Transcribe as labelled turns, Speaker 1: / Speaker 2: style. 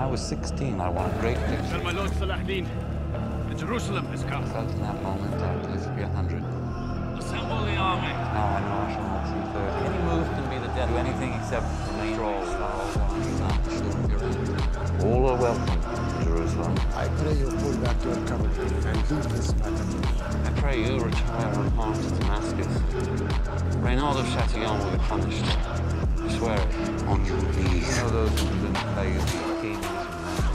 Speaker 1: I was 16, I won a great victory.
Speaker 2: Tell my Lord Salah ad-Din, the Jerusalem is
Speaker 1: I felt in that moment I'd live to be a hundred.
Speaker 2: Assemble the army.
Speaker 1: Now I know I shall not see thirty. Any move can be the death. Do anything except remain stroll. All are welcome, Jerusalem.
Speaker 3: I pray you pull back your cavalry and leave this matter.
Speaker 1: I pray you retire unharmed to Damascus. Reynald of Chatillon will be punished. I swear it. On your knees. You know those who didn't pay you